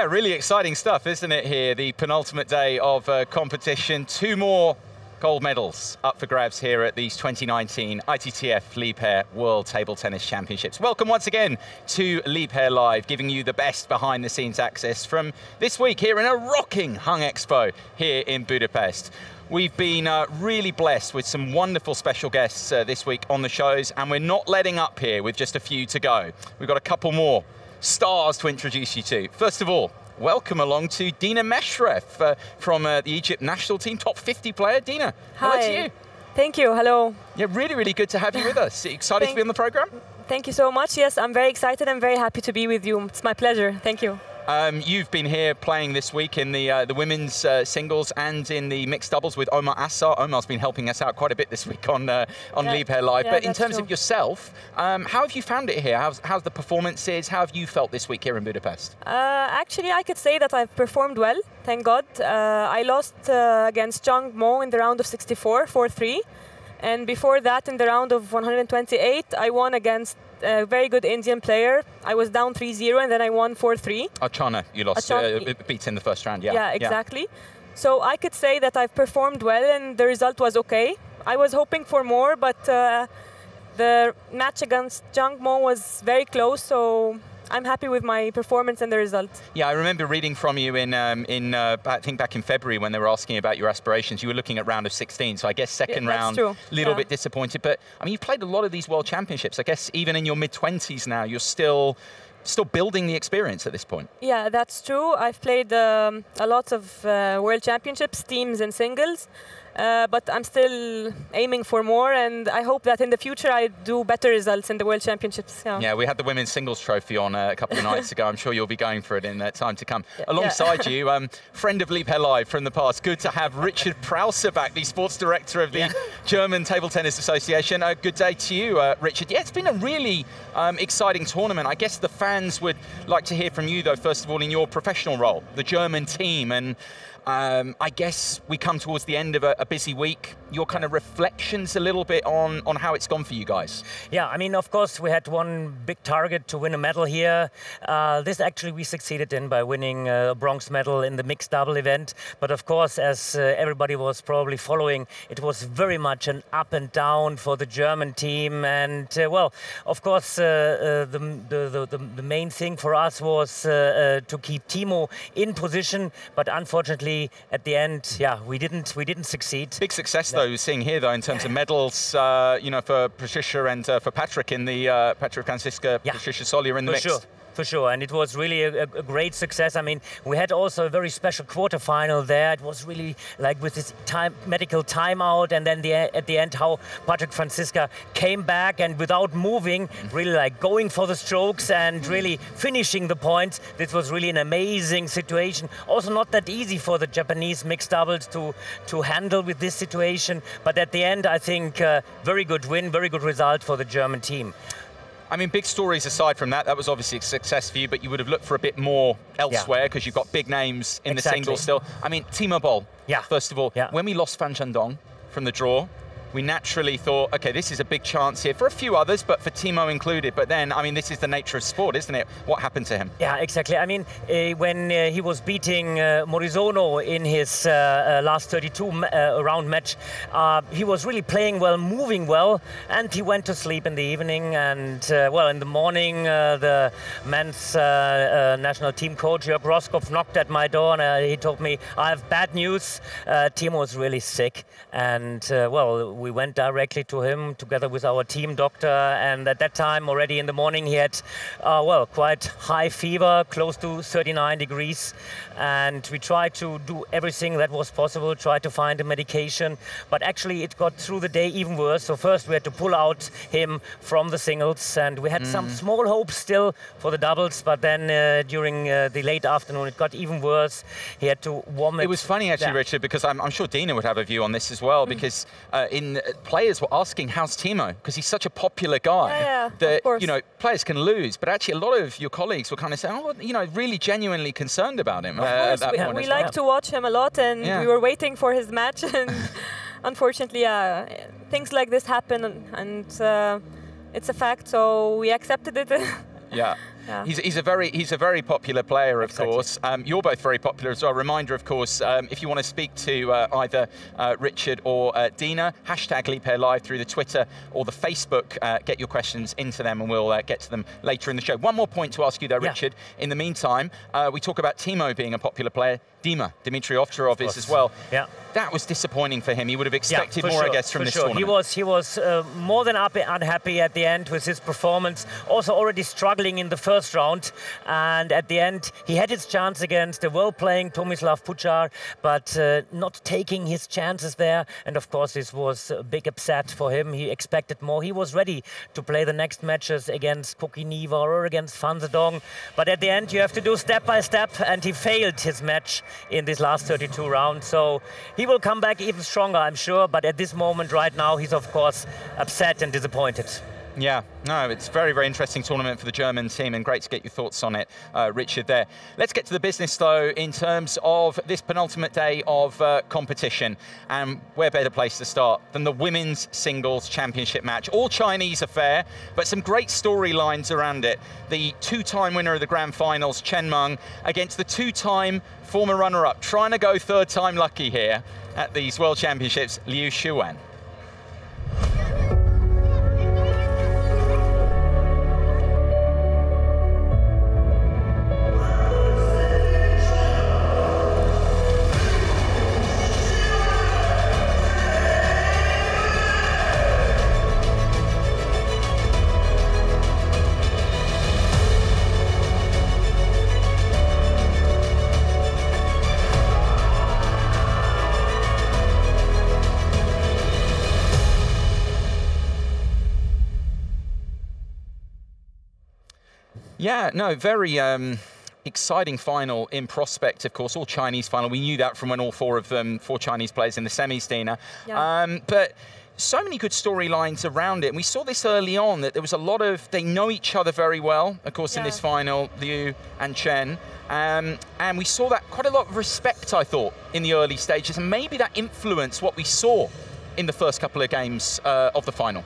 Yeah, really exciting stuff, isn't it, here? The penultimate day of uh, competition. Two more gold medals up for grabs here at these 2019 ITTF Liebherr World Table Tennis Championships. Welcome once again to Liebherr Live, giving you the best behind the scenes access from this week here in a rocking Hung Expo here in Budapest. We've been uh, really blessed with some wonderful special guests uh, this week on the shows, and we're not letting up here with just a few to go. We've got a couple more stars to introduce you to. First of all, welcome along to Dina Meshref uh, from uh, the Egypt national team, top 50 player. Dina, hello to Hi. you. Thank you. Hello. Yeah, really, really good to have you with us. Excited to be on the program? Thank you so much. Yes, I'm very excited and very happy to be with you. It's my pleasure. Thank you. Um, you've been here playing this week in the uh, the women's uh, singles and in the mixed doubles with Omar Assar. Omar's been helping us out quite a bit this week on uh, on Yeah, Liebherr Live. yeah, but in terms true. of yourself, um, how have you found it here? How's, how's the performances? How have you felt this week here in Budapest? Uh, actually, I could say that I've performed well. Thank God. Uh, I lost uh, against Jung Mo in the round of 64, 4-3. And before that, in the round of 128, I won against a very good Indian player. I was down 3-0 and then I won 4-3. Archana, you lost, Archana- uh, beat in the first round, yeah. Yeah, exactly. So I could say that I've performed well and the result was okay. I was hoping for more, but uh, the match against Jung Mo was very close, so I'm happy with my performance and the result. Yeah, I remember reading from you in, um, in uh, I think back in February when they were asking about your aspirations. You were looking at round of 16, so I guess second that's round, a little Yeah. bit disappointed. But I mean, you've played a lot of these world championships. I guess even in your mid 20s now, you're still still building the experience at this point. Yeah, that's true. I've played um, a lot of uh, world championships, teams and singles. Uh, but I'm still aiming for more, and I hope that in the future I do better results in the World Championships. Yeah. Yeah, we had the women's singles trophy on uh, a couple of nights ago. I'm sure you'll be going for it in uh, time to come. Alongside you, um, friend of Liebherr Live from the past, good to have Richard Prause back, the sports director of the German Table Tennis Association. Uh, good day to you, uh, Richard. Yeah, it's been a really um, exciting tournament. I guess the fans would like to hear from you, though, first of all, in your professional role, the German team. And um, I guess we come towards the end of a, a busy week. Your kind of reflections a little bit on, on how it's gone for you guys. Yeah, I mean, of course, we had one big target to win a medal here. Uh, this actually we succeeded in by winning a bronze medal in the mixed double event. But of course, as uh, everybody was probably following, it was very much an up and down for the German team. And uh, well, of course, uh, uh, the, the, the, the main thing for us was uh, to keep Timo in position. But unfortunately, at the end, yeah, we didn't we didn't succeed. Big success though, seeing here though in terms of medals, uh, you know, for Petrissa and uh, for Patrick in the uh, Patrick Franziska, Yeah. Petrissa Solja in the For mix. sure. For sure, and it was really a, a- great success. I mean, we had also a very special quarterfinal there. It was really like with this time medical timeout, and then the, at the end, how Patrick Franziska came back and without moving, really like going for the strokes and really finishing the points. This was really an amazing situation. Also, not that easy for the Japanese mixed doubles to to handle with this situation. But at the end, I think uh, very good win, very good result for the German team. I mean, big stories aside from that, that was obviously a success for you, but you would have looked for a bit more elsewhere because you've got big names in the Exactly. singles still. I mean, Timo Boll, Yeah. first of all, Yeah. when we lost Fan Zhendong from the draw, we naturally thought, okay, this is a big chance here for a few others, but for Timo included. But then, I mean, this is the nature of sport, isn't it? What happened to him? Yeah, exactly. I mean, uh, when uh, he was beating uh, Morizono in his last 32 m- uh, round match, uh, he was really playing well, moving well, and he went to sleep in the evening. And well, in the morning, the men's national team coach Jörg Roskopf knocked at my door, and he told me, "I have bad news. Timo is really sick, and well, we went directly to him together with our team doctor. And at that time, already in the morning, he had, uh, well, quite high fever, close to 39 degrees. And we tried to do everything that was possible, tried to find a medication. But actually, it got through the day even worse. So first, we had to pull out him from the singles, and we had mm. some small hopes still for the doubles. But then uh, during uh, the late afternoon, it got even worse. He had to warm it. It was funny actually, yeah. Richard, because I'm, I'm, sure Dina would have a view on this as well. Mm. Because uh, in players were asking, "How's Timo?" Because he's such a popular guy yeah, yeah, that you know players can lose. But actually, a lot of your colleagues were kind of saying, "Oh, you know, really genuinely concerned about him." Of uh, course, we, we like well. to watch him a lot, and we were waiting for his match. and unfortunately, uh, things like this happen, and uh, it's a fact. So we accepted it. yeah. Yeah. He's, he's, a very he's a very popular player, of exactly. course. Um, you're both very popular as well. Reminder, of course, um, if you want to speak to uh, either uh, Richard or uh, Dina, hashtag Liebherr Live through the Twitter or the Facebook. Uh, get your questions into them, and we'll uh, get to them later in the show. One more point to ask you, though, yeah. Richard. In the meantime, uh, we talk about Timo being a popular player. Dima, Dimitrij Ovtcharov is as well. Yeah. That was disappointing for him. He would have expected yeah, more, sure, I guess, from this sure. tournament. He was, he was uh, more than unhappy at the end with his performance. Also already struggling in the first round. And at the end, he had his chance against the well-playing Tomislav Pucar, but uh, not taking his chances there. And of course, this was a big upset for him. He expected more. He was ready to play the next matches against Koki Niwa or against Fan Zhendong. But at the end, you have to do step by step, and he failed his match in this last 32 rounds. So he will come back even stronger, I'm sure. But at this moment, right now, he's of course upset and disappointed. Yeah, no, it's very, very interesting tournament for the German team and great to get your thoughts on it, uh, Richard, there. Let's get to the business, though, in terms of this penultimate day of uh, competition. And where better place to start than the Women's Singles Championship match. All Chinese affair, but some great storylines around it. The two-time winner of the Grand Finals, Chen Meng, against the two-time former runner-up, trying to go third time lucky here at these World Championships, Liu Shiwen. Yeah, no, very um, exciting final in prospect, of course, all Chinese final. We knew that from when all four of them, four Chinese players in the semis, Dina. Yeah. Um, but so many good storylines around it. And we saw this early on that there was a lot of, they know each other very well, of course, yeah. in this final, Liu and Chen. Um, and we saw that quite a lot of respect, I thought, in the early stages. And maybe that influenced what we saw in the first couple of games uh, of the final.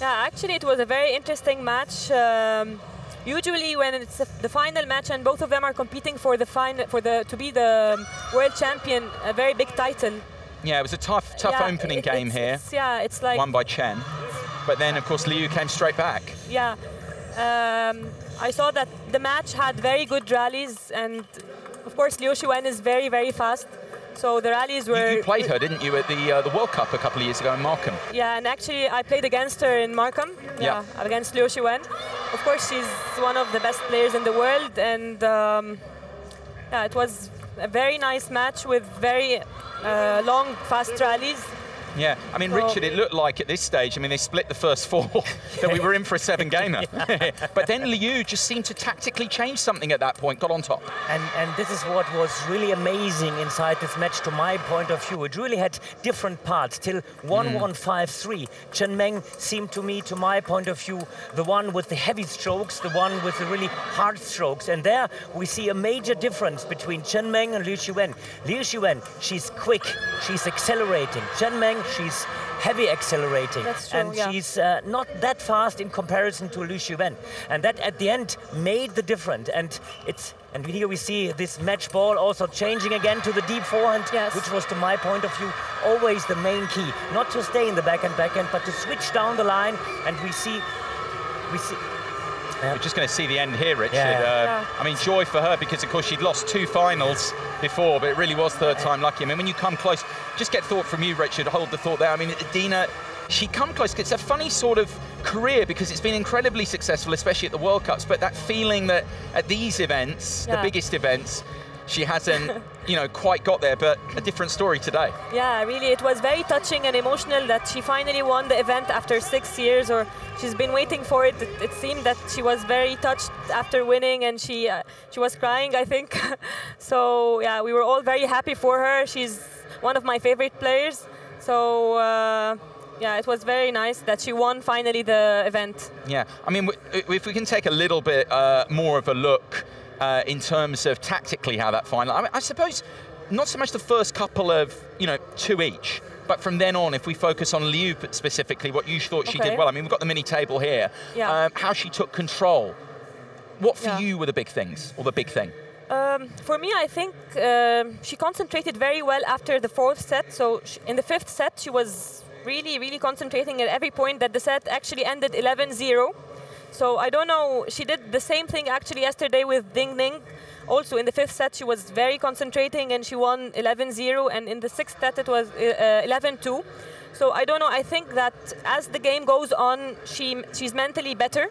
Yeah, actually, it was a very interesting match. Um, usually when it's the final match and both of them are competing for the final for the to be the world champion, a very big title. Yeah, it was a tough, tough yeah, opening it, game it's, here. It's, yeah, it's like won by Chen, but then of course Liu came straight back. Yeah, um, I saw that the match had very good rallies, and of course Liu Shiwen is very, very fast. So the rallies were. You, you played her, didn't you, at the uh, the World Cup a couple of years ago in Markham? Yeah, and actually I played against her in Markham. Yeah, yeah. against Liu Shiwen. Of course, she's one of the best players in the world, and um, yeah, it was a very nice match with very uh, long, fast rallies. Yeah, I mean, Richard, it looked like at this stage, I mean, they split the first four, that we were in for a seven gamer. but then Liu just seemed to tactically change something at that point, got on top. And, and this is what was really amazing inside this match, to my point of view. It really had different parts till 1 mm. 1 5 3. Chen Meng seemed to me, to my point of view, the one with the heavy strokes, the one with the really hard strokes. And there we see a major difference between Chen Meng and Liu Shiwen. Liu Shiwen, she's quick, she's accelerating. Chen Meng, she's heavy accelerating. True, and yeah. she's uh, not that fast in comparison to Liu Shiwen. And that at the end made the difference. And it's and here we see this match ball also changing again to the deep forehand, yes. which was, to my point of view, always the main key. Not to stay in the backhand backhand, but to switch down the line. And we see, we see, we're just going to see the end here, Richard. Yeah. Uh, Yeah. I mean, joy for her because, of course, she'd lost two finals before, but it really was third time lucky. I mean, when you come close, just get thought from you, Richard. Hold the thought there. I mean, Dina, she come close. It's a funny sort of career because it's been incredibly successful, especially at the World Cups. But that feeling that at these events, the biggest events, she hasn't, you know, quite got there. But a different story today. Yeah, really, it was very touching and emotional that she finally won the event after six years, or she's been waiting for it. It, it seemed that she was very touched after winning, and she uh, she was crying, I think. so yeah, we were all very happy for her. She's one of my favorite players. So uh, yeah, it was very nice that she won finally the event. Yeah, I mean, w- if we can take a little bit uh, more of a look uh, in terms of tactically how that final. I, mean, I suppose not so much the first couple of you know two each, but from then on, if we focus on Liu specifically, what you thought she did well. I mean, we've got the mini table here. Yeah. Um, how she took control. What for Yeah. you were the big things, or the big thing? Um, for me, I think um she concentrated very well after the fourth set. So sh- in the fifth set, she was really, really concentrating at every point that the set actually ended 11-0. So I don't know, she did the same thing actually yesterday with Ding Ning. Also in the fifth set, she was very concentrating and she won 11-0. And in the sixth set, it was uh, 11-2. So I don't know, I think that as the game goes on, she, she's mentally better.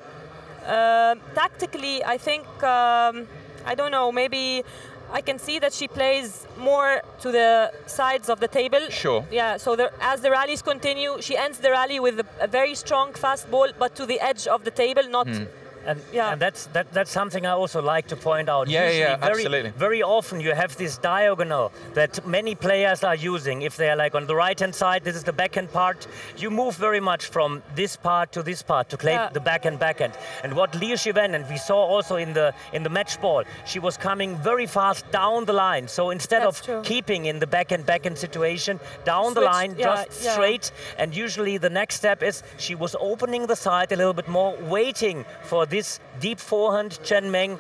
Um tactically, I think um, I don't know. Maybe I can see that she plays more to the sides of the table. Sure. Yeah. So the, as the rallies continue, she ends the rally with a, a very strong fast ball, but to the edge of the table, not. Hmm. And, Yeah. and that's that, that's something I also like to point out. Yeah, Usually yeah, very, absolutely. Very often you have this diagonal that many players are using. If they are like on the right hand side, this is the backhand part. You move very much from this part to this part to play Yeah. the backhand backhand. And what Liu Shiwen and we saw also in the in the match ball, she was coming very fast down the line. So instead That's of true. keeping in the backhand backhand situation, down the line, yeah, just yeah. straight and usually the next step is she was opening the side a little bit more, waiting for this deep forehand Chen Meng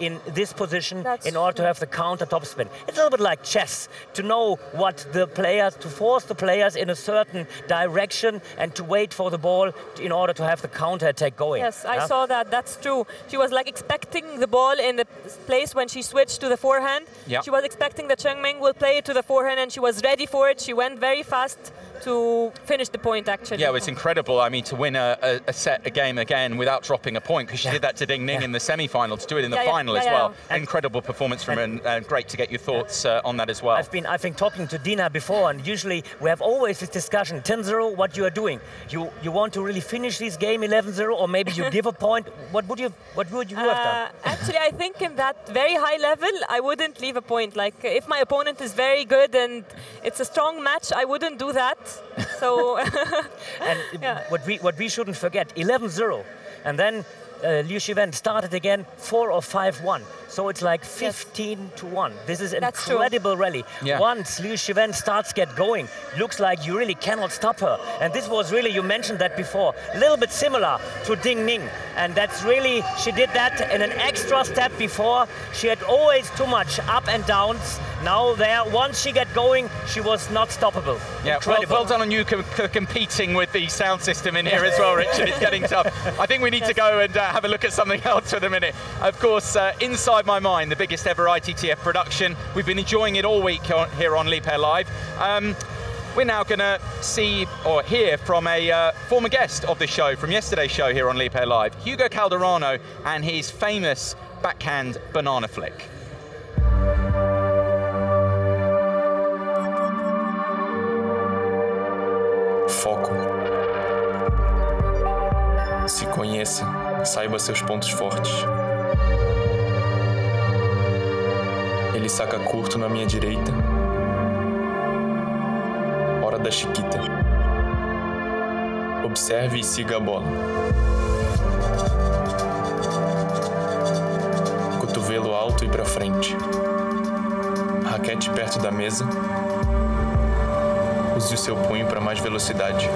in this position That's in order to have the counter topspin. It's a little bit like chess, to know what the players, to force the players in a certain direction and to wait for the ball in order to have the counter attack going. Yes, I Yeah? saw that. That's true. She was like expecting the ball in the place when she switched to the forehand. Yeah. She was expecting that Chen Meng will play it to the forehand, and she was ready for it. She went very fast to finish the point. Actually. Yeah, it was incredible. I mean, to win a, a, a set, a game again without dropping a point, because she did that to Ding Ning in the semi-final, to do it in the Yeah, yeah, final yeah, as yeah. well. Incredible performance from her, and uh, great to get your thoughts uh, on that as well. I've been, I think, talking to Dina before, and usually we have always this discussion 10 0, what you are doing. You, you want to really finish this game 11 0, or maybe you give a point. What would you, what would you have done? Uh, actually, I think in that very high level, I wouldn't leave a point. Like if my opponent is very good and it's a strong match, I wouldn't do that. So And Yeah. what we what we shouldn't forget, 11-0, and then uh, Liu Shiwen started again 4 or 5-1. So it's like 15 to 1. This is an That's true. incredible rally. Yeah. Once Liu Shiwen starts get going, looks like you really cannot stop her. And this was really, you mentioned that before, a little bit similar to Ding Ning. And that's really, she did that in an extra step before. She had always too much up and downs. Now there, once she get going, she was not stoppable. Yeah, well, well done on you com- competing with the sound system in here as well, Richard. It's getting tough. I think we need to go and uh, have a look at something else for the minute. Of course, uh, Inside My Mind, the biggest ever ITTF production. We've been enjoying it all week here on Liebherr Live. Um, we're now going to see or hear from a uh, former guest of the show, from yesterday's show here on Liebherr Live, Hugo Calderano and his famous backhand banana flick. Foco. Se conheça, saiba seus pontos fortes. Ele saca curto na minha direita. Hora da chiquita. Observe e siga a bola. Cotovelo alto e para frente. Raquete perto da mesa. Use o seu punho para mais velocidade.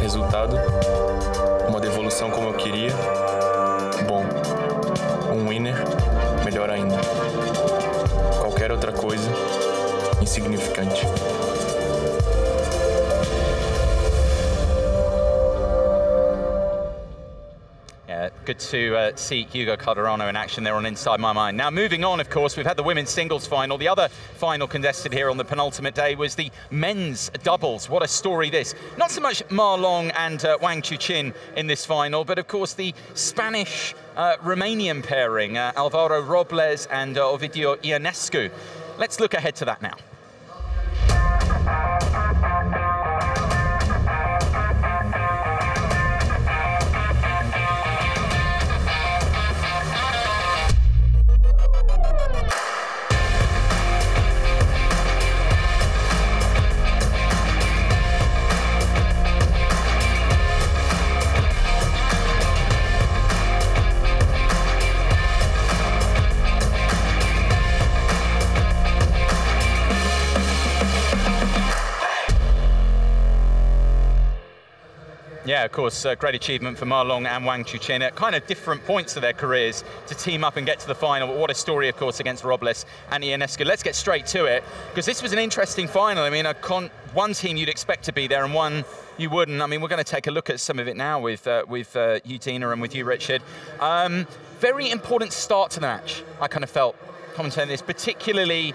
Resultado: uma devolução como eu queria. Um winner, melhor ainda. Qualquer outra coisa, insignificante. Good to uh, see Hugo Calderano in action there on Inside My Mind. Now, moving on, of course, we've had the women's singles final. The other final contested here on the penultimate day was the men's doubles. What a story this. Not so much Ma Long and uh, Wang Chuqin in this final, but of course the Spanish uh, Romanian pairing, uh, Alvaro Robles and uh, Ovidiu Ionescu. Let's look ahead to that now. Of course, great achievement for Ma Long and Wang Chuqin at kind of different points of their careers to team up and get to the final. But what a story, of course, against Robles and Ionescu. Let's get straight to it, because this was an interesting final. I mean, one team you'd expect to be there and one you wouldn't. I mean, we're going to take a look at some of it now with, uh, with uh, you, Dina, and with you, Richard. Um, very important start to the match, I kind of felt, commentating this, particularly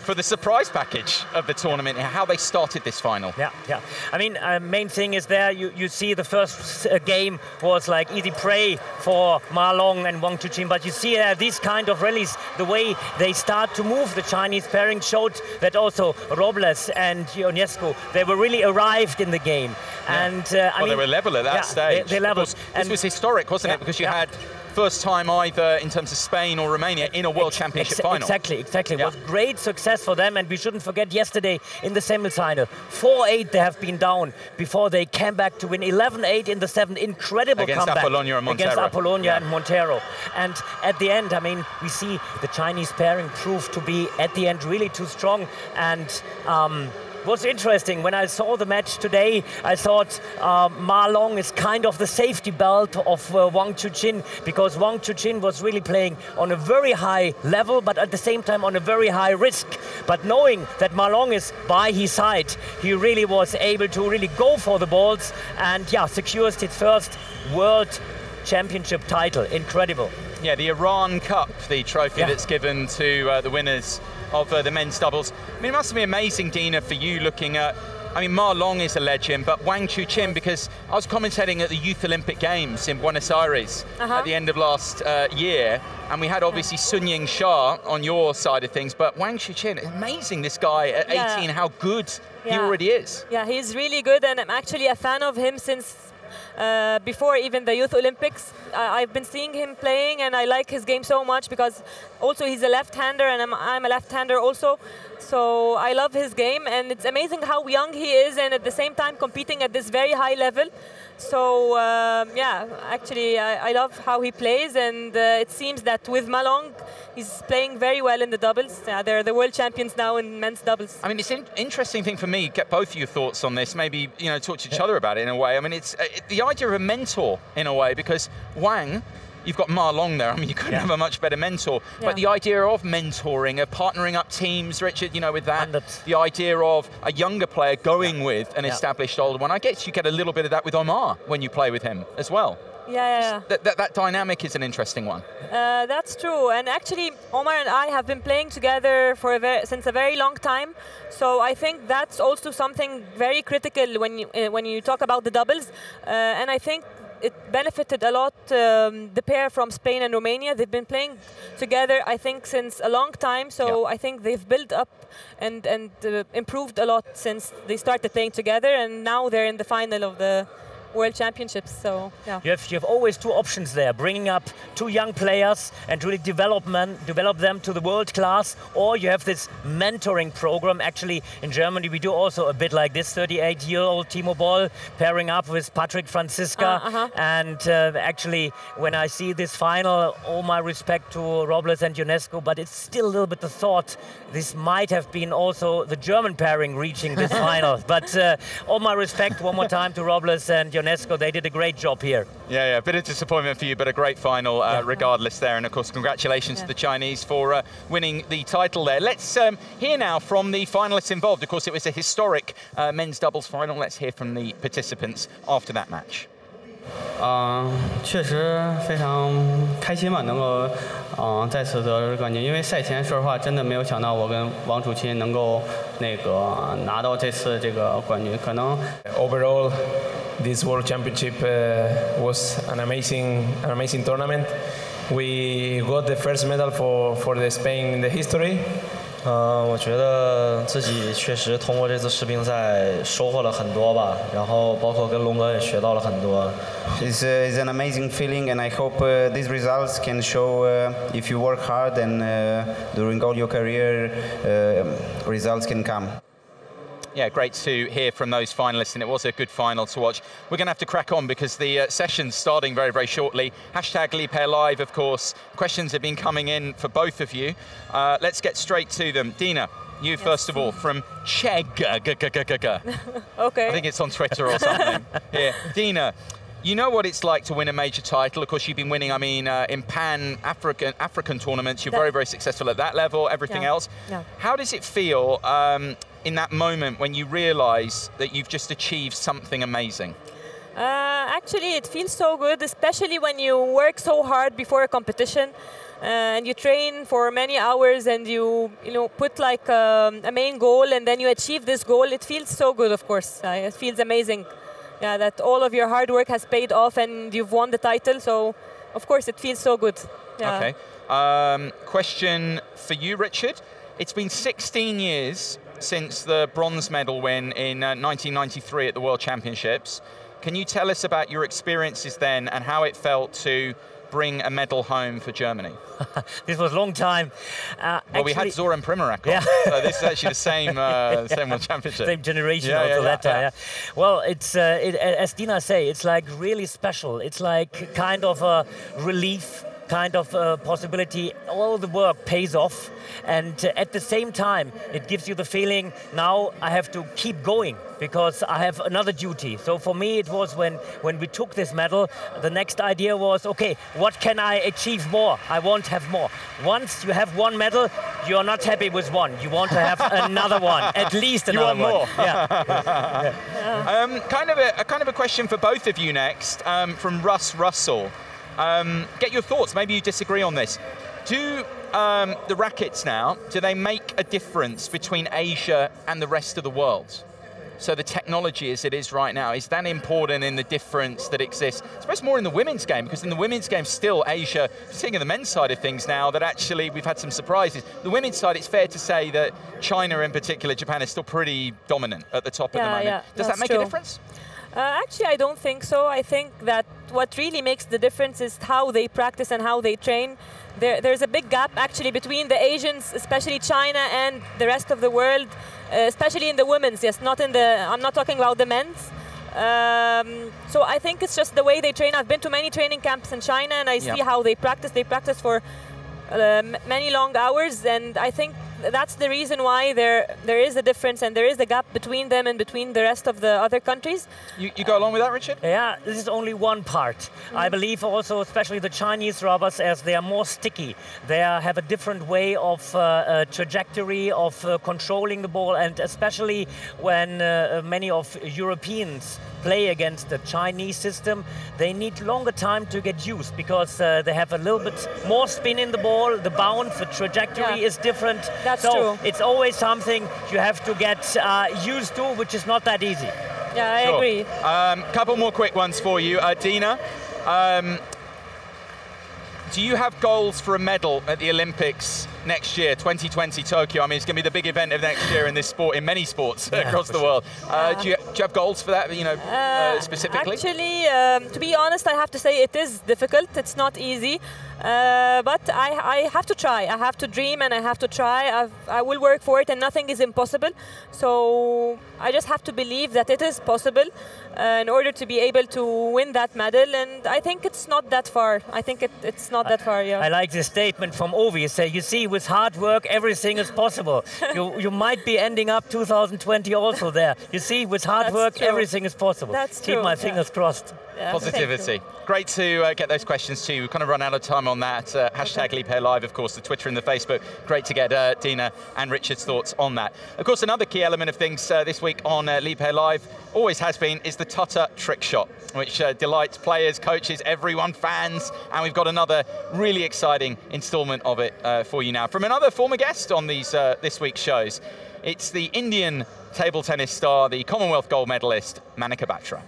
for the surprise package of the tournament, how they started this final. Yeah, yeah. I mean, uh, main thing is there, you, you see the first uh, game was like easy prey for Ma Long and Wang Chuqin, but you see uh, these kind of rallies, the way they start to move, the Chinese pairing showed that also Robles and Ionescu, they were really arrived in the game. Yeah. And uh, I well, mean, they were level at that yeah, stage. They, they level. This was historic, wasn't yeah, it? Because you had first time either in terms of Spain or Romania in a World Championship Ex final. Exactly, exactly. Yeah. It was great success for them, and we shouldn't forget yesterday in the semi-final, 4-8 they have been down before they came back to win 11-8 in the seventh. Incredible against comeback. Apolonia and Montero. Against Apolonia yeah. and Montero. And at the end, I mean, we see the Chinese pairing proved to be, at the end, really too strong. And um, was interesting. When I saw the match today, I thought uh, Ma Long is kind of the safety belt of uh, Wang Chuqin because Wang Chuqin was really playing on a very high level, but at the same time on a very high risk. But knowing that Ma Long is by his side, he really was able to really go for the balls and yeah, secures his first World Championship title. Incredible. Yeah, the Iran Cup, the trophy yeah. that's given to uh, the winners of uh, the men's doubles. I mean, it must be amazing, Dina, for you looking at I mean, Ma Long is a legend, but Wang Chuqin, because I was commentating at the Youth Olympic Games in Buenos Aires uh-huh. at the end of last uh, year, and we had obviously Sun Ying Sha on your side of things, but Wang Chuqin, amazing this guy at yeah. 18, how good yeah. he already is. Yeah, he's really good, and I'm actually a fan of him since uh, before even the Youth Olympics. I've been seeing him playing and I like his game so much because also he's a left-hander and I'm, I'm a left-hander also. So I love his game and it's amazing how young he is and at the same time competing at this very high level. So um, yeah, actually I, I, love how he plays and uh, it seems that with Malong, he's playing very well in the doubles. Yeah, they're the world champions now in men's doubles. I mean, it's an interesting thing for me, get both of your thoughts on this, maybe you know talk to each other about it in a way. I mean, it's uh, the idea of a mentor in a way because Wang you've got Ma Long there. I mean, you couldn't yeah. have a much better mentor. Yeah. But the idea of mentoring, of partnering up teams, Richard, you know, with that, the idea of a younger player going yeah. with an established older one, I guess you get a little bit of that with Omar when you play with him as well. Yeah, yeah. That, that, that, dynamic is an interesting one. Uh, that's true. And actually, Omar and I have been playing together for a since a very long time. So I think that's also something very critical when you, uh, when you talk about the doubles. Uh, and I think it benefited a lot um, the pair from Spain and Romania. They've been playing together, I think, since a long time. So yeah. I think they've built up and and uh, improved a lot since they started playing together. And now they're in the final of the World Championships. So yeah. You have you have always two options there: bringing up two young players and really develop them, develop them to the world class, or you have this mentoring program. Actually, in Germany, we do also a bit like this: 38-year-old Timo Boll pairing up with Patrick Franziska. Uh, -huh. And uh, actually, when I see this final, all my respect to Robles and Ionescu, but it's still a little bit the thought this might have been also the German pairing reaching this final. But uh, all my respect one more time to Robles and Ionescu, they did a great job here. Yeah, yeah, a bit of disappointment for you, but a great final uh, yeah. regardless there. And of course, congratulations yeah. to the Chinese for uh, winning the title there. Let's um, hear now from the finalists involved. Of course, it was a historic uh, men's doubles final. Let's hear from the participants after that match. Uh, 嗯、呃，确实非常开心吧，能够嗯、呃、再次得冠军。因为赛前说实话，真的没有想到我跟王楚钦能够那个拿到这次这个冠军。可能 overall this World Championship uh, was an amazing, an amazing tournament. We got the first medal for, for the Spain in the history. 呃，我觉得自己确实通过这次世乒赛收获了很多吧，然后包括跟龙哥也学到了很多。 It's, uh, it's an amazing feeling, and I hope uh, these results can show uh, if you work hard and uh, during all your career, uh, results can come. Yeah, great to hear from those finalists, and it was a good final to watch. We're going to have to crack on because the uh, session's starting very, very shortly. Hashtag Liebherr Live, of course. Questions have been coming in for both of you. Uh, let's get straight to them. Dina, you first of all from Cheg. Okay. I think it's on Twitter or something. yeah, Dina. You know what it's like to win a major title. Of course, you've been winning. I mean, uh, in Pan African African tournaments, you're That- very, very successful at that level. Everything Yeah. else. Yeah. How does it feel um, in that moment when you realise that you've just achieved something amazing? Uh, actually, it feels so good, especially when you work so hard before a competition uh, and you train for many hours and you, you know, put like um, a main goal and then you achieve this goal. It feels so good, of course. Uh, it feels amazing. Yeah, that all of your hard work has paid off and you've won the title. So, of course, it feels so good. Yeah. Okay. Um, question for you, Richard. It's been 16 years since the bronze medal win in uh, 1993 at the World Championships. Can you tell us about your experiences then and how it felt to bring a medal home for Germany? This was a long time. Uh, Well, we had actually- Zoran Primorac on, Yeah. so this is actually the same, uh, same World Championship. Same generation Yeah, yeah, that time. Well, it's uh, it, as Dina say, it's like really special. It's like kind of a relief kind of uh, possibility. All the work pays off, and uh, at the same time, it gives you the feeling now I have to keep going because I have another duty. So for me, it was when when we took this medal, the next idea was okay, what can I achieve more? I want to have more. Once you have one medal, you're not happy with one. You want to have another one, at least another You want one. more. Yeah. Um, kind of a, a kind of a question for both of you next um, from Russ Russell. Um, get your thoughts. Maybe you disagree on this. Do um, the rackets now? Do they make a difference between Asia and the rest of the world? So the technology as it is right now is that important in the difference that exists? I suppose more in the women's game because in the women's game still Asia, seeing on the men's side of things now that actually we've had some surprises. The women's side, it's fair to say that China in particular, Japan is still pretty dominant at the top at the moment. yeah, Does that make a difference? Uh, actually, I don't think so. I think that what really makes the difference is how they practice and how they train. There, there's a big gap actually between the Asians, especially China, and the rest of the world, uh, especially in the women's. Yes, not in the. I'm not talking about the men's. Um, so I think it's just the way they train. I've been to many training camps in China, and I see how they practice. They practice for uh, m- many long hours, and I think that's the reason why there there is a difference and there is a gap between them and between the rest of the other countries. You, you go along with that, Richard? Yeah, this is only one part. I believe also, especially the Chinese rubbers, as they are more sticky, they are, have a different way of uh, uh, trajectory of uh, controlling the ball, and especially when uh, many of Europeans play against the Chinese system, they need longer time to get used because uh, they have a little bit more spin in the ball. The bounce, the trajectory Yeah. is different. That's so true. it's always something you have to get uh, used to, which is not that easy. Yeah, I Sure. agree. Um, couple more quick ones for you. Uh, Dina, um, do you have goals for a medal at the Olympics next year, 2020 Tokyo? I mean, it's going to be the big event of next year in this sport, in many sports across the world. Uh, do, you, do you have goals for that, you know, uh, specifically? Actually, um, to be honest, I have to say it is difficult. It's not easy. Uh, but I, I have to try. I have to dream and I have to try. I've, I will work for it and nothing is impossible. So I just have to believe that it is possible uh, in order to be able to win that medal. And I think it's not that far. I think it, it's not that far, yeah. I like this statement from Ovi. You say, you see, with hard work, everything is possible. you, you might be ending up 2020 also there. You see, with hard That's work, true. everything is possible. That's Keep true, my yeah. fingers crossed. Yeah. Positivity. Great to uh, get those questions to you. We've kind of run out of time, on that. Uh, hashtag Liebherr Live, of course, the Twitter and the Facebook. Great to get uh, Dina and Richard's thoughts on that. Of course, another key element of things uh, this week on uh, Liebherr Live, always has been, is the Tutter trick shot, which uh, delights players, coaches, everyone, fans, and we've got another really exciting installment of it uh, for you now. From another former guest on these uh, this week's shows, it's the Indian table tennis star, the Commonwealth gold medalist, Manika Batra.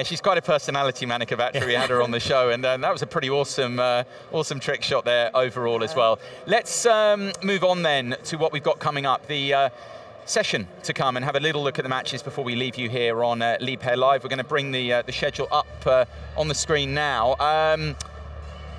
Yeah, she's quite a personality, Manika Batra. We had her on the show, and um, that was a pretty awesome, uh, awesome trick shot there overall as well. Let's um, move on then to what we've got coming up. The uh, session to come and have a little look at the matches before we leave you here on uh, Liebherr Live. We're going to bring the uh, the schedule up uh, on the screen now. Um,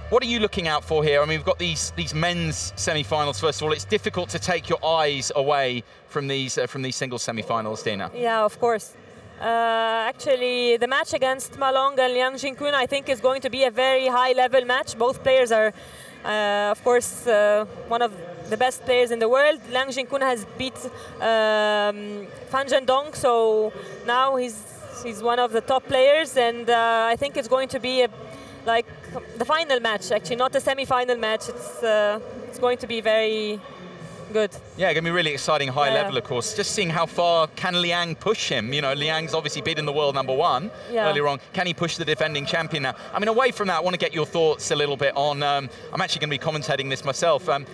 what are you looking out for here? I mean, we've got these these men's semi-finals. First of all, it's difficult to take your eyes away from these uh, from these singles semi-finals, Dina. Yeah, of course. Uh, actually, the match against Malong and Liang Jingkun, I think, is going to be a very high-level match. Both players are, uh, of course, uh, one of the best players in the world. Liang Jingkun has beat um, Fan Zhendong, so now he's he's one of the top players, and uh, I think it's going to be a, like the final match. Actually, not the semi-final match. It's uh, it's going to be very good. Yeah, going to be really exciting, high Yeah. level, of course. Just seeing how far can Liang push him. You know, Liang's obviously beaten the world number one Yeah. earlier on. Can he push the defending champion now? I mean, away from that, I want to get your thoughts a little bit on. Um, I'm actually going to be commentating this myself. Um,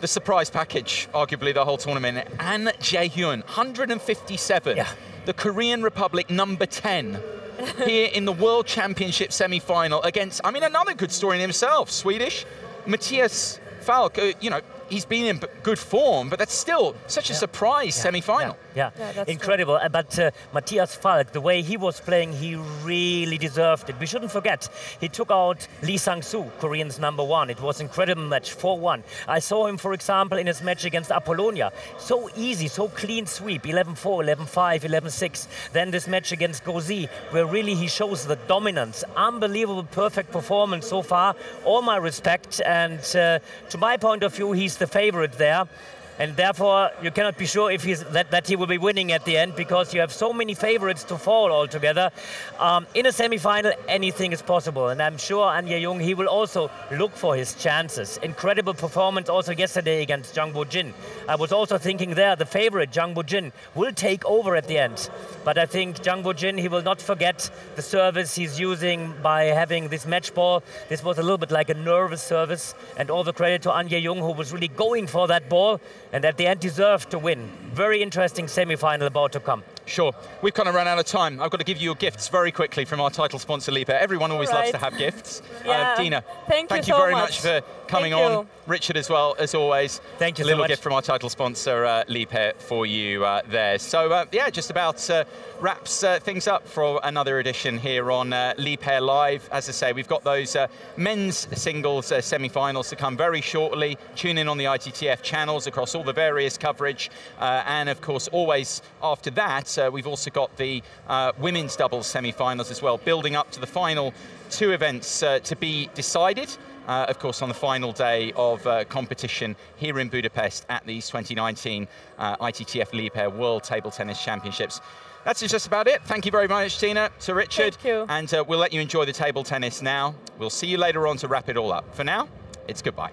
the surprise package, arguably the whole tournament. An Jae-hyun, 157. Yeah. The Korean Republic, number 10. here in the World Championship semi-final against, I mean, another good story in himself, Swedish, Mattias Falck. Uh, you know, he's been in good form, but that's still such a surprise semi-final. Yeah, Yeah, that's incredible. Uh, But uh, Mattias Falck, the way he was playing, he really deserved it. We shouldn't forget, he took out Lee Sang-soo, Korean's number one. It was an incredible match, 4-1. I saw him, for example, in his match against Apolonia. So easy, so clean sweep, 11-4, 11-5, 11-6. Then this match against Gauzy, where really he shows the dominance. Unbelievable, perfect performance so far. All my respect. And uh, to my point of view, he's the favorite there. And therefore, you cannot be sure if he's, that, that he will be winning at the end because you have so many favorites to fall altogether. Um, in a semi-final, anything is possible. And I'm sure An Jae-hyun, he will also look for his chances. Incredible performance also yesterday against Jang Woojin. I was also thinking there, the favorite, Jang Woojin, will take over at the end. But I think Jang Woojin, he will not forget the service he's using by having this match ball. This was a little bit like a nervous service. And all the credit to An Jae-hyun, who was really going for that ball and at the end deserved to win. Very interesting semi-final about to come. Sure. We've kind of run out of time. I've got to give you your gifts very quickly from our title sponsor, Liebherr. Everyone always loves to have gifts. Yeah. Uh, Dina, Thank you you so very much. much, for coming Thank on. you. Richard as well, as always. Thank you A so little much. gift from our title sponsor, uh, Liebherr, for you uh, there. So, uh, yeah, just about uh, wraps uh, things up for another edition here on uh, Liebherr Live. As I say, we've got those uh, men's singles uh, semi-finals to come very shortly. Tune in on the ITTF channels across all the various coverage. Uh, and, of course, always after that, uh, we've also got the uh, women's doubles semi-finals as well, building up to the final two events uh, to be decided. Uh, of course, on the final day of uh, competition here in Budapest at these 2019 uh, ITTF Liebherr World Table Tennis Championships. That's just about it. Thank you very much, Dina, to Richard. Thank you. And uh, we'll let you enjoy the table tennis now. We'll see you later on to wrap it all up. For now, it's goodbye.